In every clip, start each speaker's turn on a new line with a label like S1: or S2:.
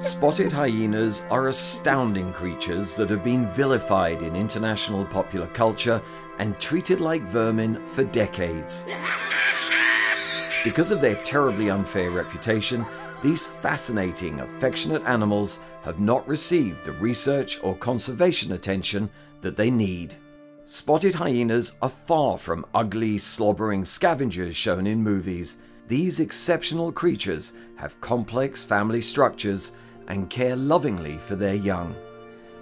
S1: Spotted hyenas are astounding creatures that have been vilified in international popular culture and treated like vermin for decades. Because of their terribly unfair reputation, these fascinating, affectionate animals have not received the research or conservation attention that they need. Spotted hyenas are far from ugly, slobbering scavengers shown in movies. These exceptional creatures have complex family structures and care lovingly for their young.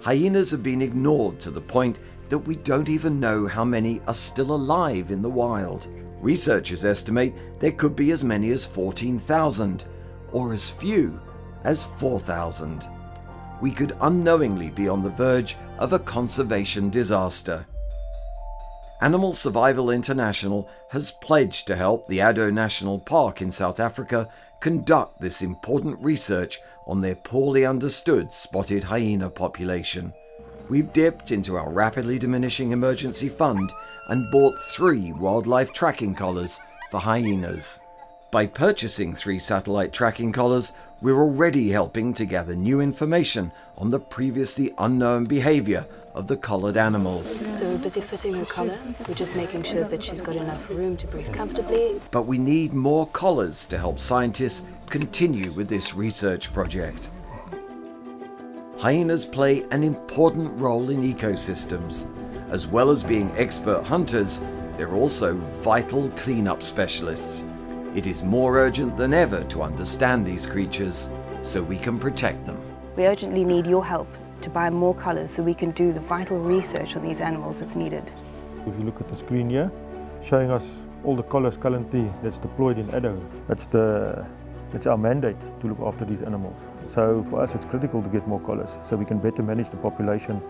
S1: Hyenas have been ignored to the point that we don't even know how many are still alive in the wild. Researchers estimate there could be as many as 14,000, or as few as 4,000. We could unknowingly be on the verge of a conservation disaster. Animal Survival International has pledged to help the Addo National Park in South Africa conduct this important research on their poorly understood spotted hyena population. We've dipped into our rapidly diminishing emergency fund and bought three wildlife tracking collars for hyenas. By purchasing three satellite tracking collars, we're already helping to gather new information on the previously unknown behavior of the collared animals.
S2: So we're busy fitting her collar. We're just making sure that she's got enough room to breathe comfortably.
S1: But we need more collars to help scientists continue with this research project. Hyenas play an important role in ecosystems. As well as being expert hunters, they're also vital cleanup specialists. It is more urgent than ever to understand these creatures so we can protect them.
S2: We urgently need your help to buy more colours so we can do the vital research on these animals that's needed.
S3: If you look at the screen here, showing us all the colours currently that's deployed in Addo, that's, the, that's our mandate to look after these animals. So for us it's critical to get more colours so we can better manage the population